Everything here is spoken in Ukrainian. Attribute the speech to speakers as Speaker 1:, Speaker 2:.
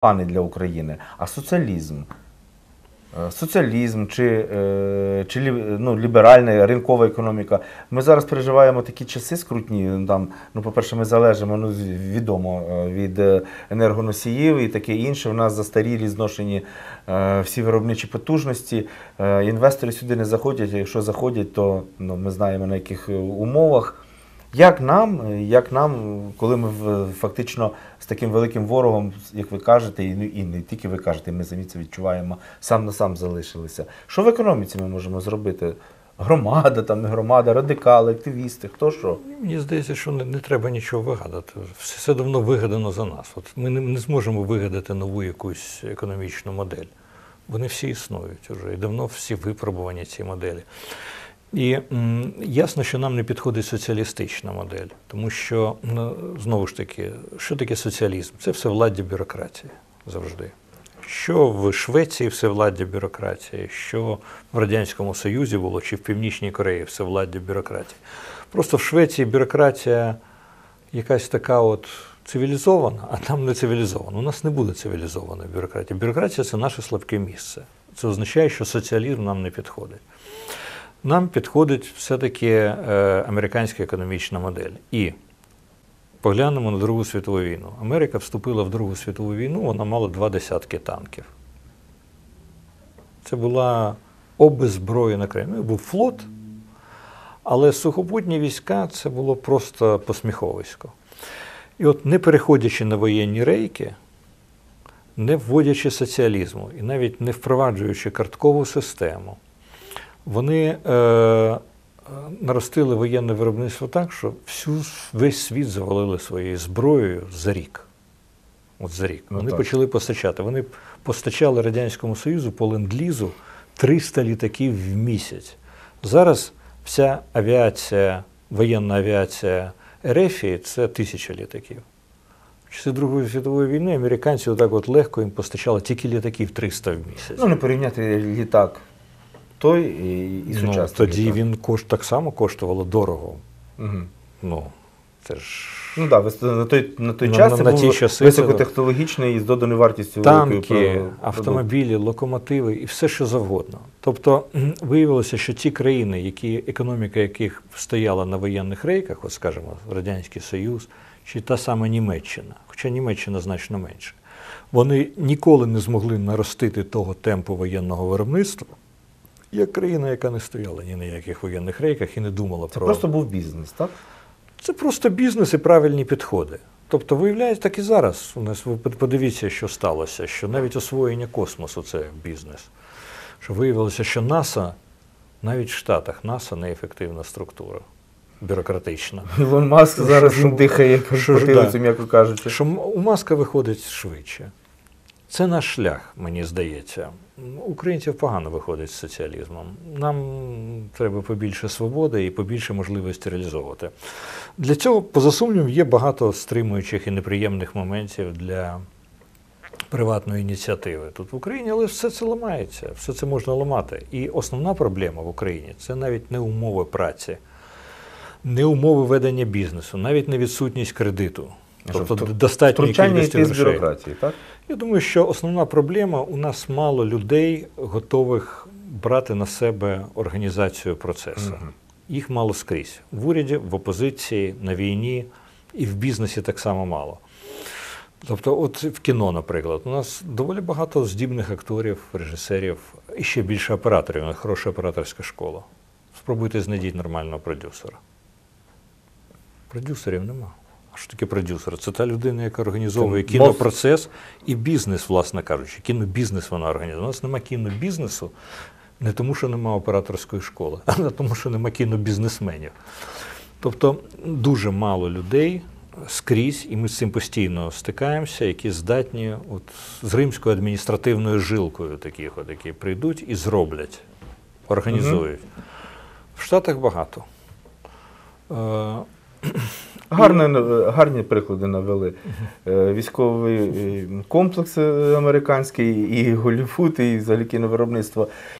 Speaker 1: плани для України, а соціалізм. Е, Соціалізм чи, е, чи ну, ліберальна ринкова економіка. Ми зараз переживаємо такі часи скрутні. ну, Там, ну, по-перше, ми залежимо ну, відомо е, від енергоносіїв і таке інше. У нас застарілі зношені всі виробничі потужності. Інвестори сюди не заходять. а Якщо заходять, то ну, ми знаємо на яких умовах. Як нам, як нам, коли ми фактично з таким великим ворогом, як ви кажете, і, не- тільки ви кажете, ми самі це відчуваємо, сам на сам залишилися. Що в економіці ми можемо зробити? Громада, там не громада, радикали, активісти, хто що?
Speaker 2: Мені здається, що не, не треба нічого вигадати. Все, все давно вигадано за нас. От ми не, не зможемо вигадати нову якусь економічну модель. Вони всі існують вже і давно всі випробувані ці моделі. І м, ясно, що нам не підходить соціалістична модель, тому що ну, знову ж таки, що таке соціалізм? Це всевладдя бюрократії завжди. Що в Швеції всевладдя бюрократії, що в Радянському Союзі було, чи в Північній Кореї всевладдя бюрократії. Просто в Швеції бюрократія якась така от цивілізована, а там не цивілізована. У нас не буде цивілізованої бюрократії. Бюрократія це наше слабке місце. Це означає, що соціалізм нам не підходить. Нам підходить все-таки е, американська економічна модель. І поглянемо на Другу світову війну. Америка вступила в Другу світову війну, вона мала два десятки танків. Це була обезброєна країна. Був флот, але сухопутні війська це було просто посміховисько. І от не переходячи на воєнні рейки, не вводячи соціалізму і навіть не впроваджуючи карткову систему, вони е, наростили воєнне виробництво так, що всю, весь світ завалили своєю зброєю за рік. От за рік.
Speaker 1: Ну,
Speaker 2: Вони
Speaker 1: так.
Speaker 2: почали постачати. Вони постачали Радянському Союзу по ленд-лізу 300 літаків в місяць. Зараз вся авіація, воєнна авіація Ерефії це тисяча літаків. В часи Другої світової війни американці отак от легко їм постачали тільки літаків 300 в місяць.
Speaker 1: Ну, не порівняти літак той і, і
Speaker 2: Ну, тоді
Speaker 1: літак.
Speaker 2: він кош, так само коштувало дорого.
Speaker 1: Мгм.
Speaker 2: Ну, це ж
Speaker 1: Ну так, да, на той, на той
Speaker 2: На-
Speaker 1: час
Speaker 2: на-
Speaker 1: це
Speaker 2: на
Speaker 1: був
Speaker 2: часи
Speaker 1: високотехнологічний і з доданою вартістю
Speaker 2: танки, автомобілі, локомотиви і все, що завгодно. Тобто виявилося, що ті країни, які, економіка яких стояла на воєнних рейках, от скажімо, Радянський Союз чи та сама Німеччина, хоча Німеччина значно менше, вони ніколи не змогли наростити того темпу воєнного виробництва, як країна, яка не стояла ні на яких воєнних рейках і не думала
Speaker 1: Це
Speaker 2: про
Speaker 1: просто був бізнес, так?
Speaker 2: Це просто бізнес і правильні підходи. Тобто, виявляється, так і зараз. У нас ви подивіться, що сталося, що навіть освоєння космосу це бізнес. Що виявилося, що НАСА, навіть в Штатах, НАСА неефективна структура, бюрократична.
Speaker 1: Ілон Маск зараз
Speaker 2: що-
Speaker 1: дихає
Speaker 2: що
Speaker 1: потилицю,
Speaker 2: да.
Speaker 1: м'яко кажучи.
Speaker 2: Що у Маска виходить швидше. Це наш шлях, мені здається. Українців погано виходить з соціалізмом. Нам треба побільше свободи і побільше можливості реалізовувати. Для цього, поза сумнівом, є багато стримуючих і неприємних моментів для приватної ініціативи тут в Україні, але все це ламається, все це можна ламати. І основна проблема в Україні це навіть не умови праці, не умови ведення бізнесу, навіть не відсутність кредиту. Тобто достатньої кількості грошей.
Speaker 1: бюрократії, так?
Speaker 2: Я думаю, що основна проблема у нас мало людей, готових брати на себе організацію процесу.
Speaker 1: Мгм.
Speaker 2: Їх мало скрізь. В уряді, в опозиції, на війні і в бізнесі так само мало. Тобто, от в кіно, наприклад, у нас доволі багато здібних акторів, режисерів і ще більше операторів. У нас хороша операторська школа. Спробуйте знайдіть нормального продюсера. Продюсерів нема. А що таке продюсер? Це та людина, яка організовує
Speaker 1: Це
Speaker 2: кінопроцес і бізнес, власне кажучи. Кінобізнес вона організує. У нас нема кінобізнесу не тому, що нема операторської школи, а тому, що нема кінобізнесменів. Тобто дуже мало людей скрізь, і ми з цим постійно стикаємося, які здатні от, з римською адміністративною жилкою таких, от, які прийдуть і зроблять, організують. В Штатах багато.
Speaker 1: Гарне, гарні приклади навели. Е, Військовий е, комплекс е, американський, і Голлівуд, і взагалі кіновиробництво.